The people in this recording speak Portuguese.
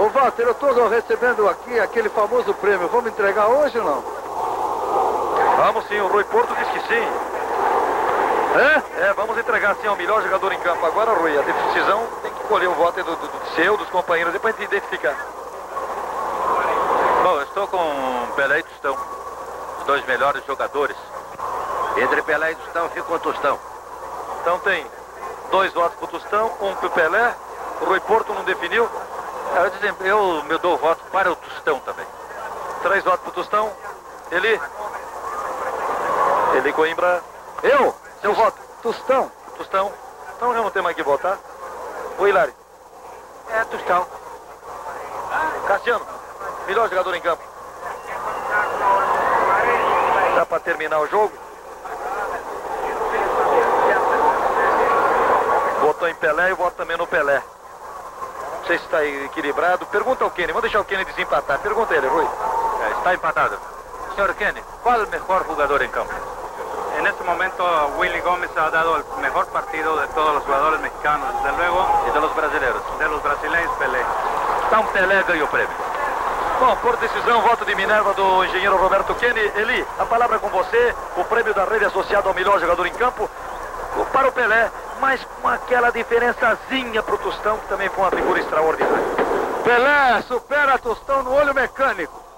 Ô Walter, eu estou recebendo aqui aquele famoso prêmio. Vamos entregar hoje ou não? Vamos sim, o Rui Porto diz que sim. É? É, vamos entregar sim ao melhor jogador em campo. Agora, Rui, a decisão tem que colher o voto do, do, do seu, dos companheiros, depois de identificar. Bom, eu estou com Pelé e Tostão, os dois melhores jogadores. Entre Pelé e Tostão fica o Tostão. Então tem dois votos pro Tostão, um pro Pelé, o Rui Porto não definiu. É, Eu, eu, eu dou voto para o Tostão também. Três votos pro Tostão. Ele. Ele Coimbra. Eu! Seu voto. Tostão. Tostão. Então já não tem mais que votar. O Hilário. É, Tostão. Cassiano. Melhor jogador em campo. Dá pra terminar o jogo? Votou em Pelé e voto também no Pelé. Sei se está equilibrado. Pergunta ao Kenny. Vamos deixar o Kenny desempatar. Pergunta ele, Rui. É, está empatado. Senhor Kenny, qual o mejor jogador em campo? En este momento Willy Gómez ha dado el mejor partido de todos los jugadores mexicanos, desde luego E de los brasileiros? de los brasileños Pelé. Então Pelé ganha o prêmio. Bom, por decisão, voto de Minerva do engenheiro Roberto Kenny. Eli, a palavra é com você. O prêmio da rede associado ao melhor jogador em campo para o Pelé, mas com aquela diferençazinha pro Tostão, que também foi uma figura extraordinária. Pelé supera Tostão no olho mecânico.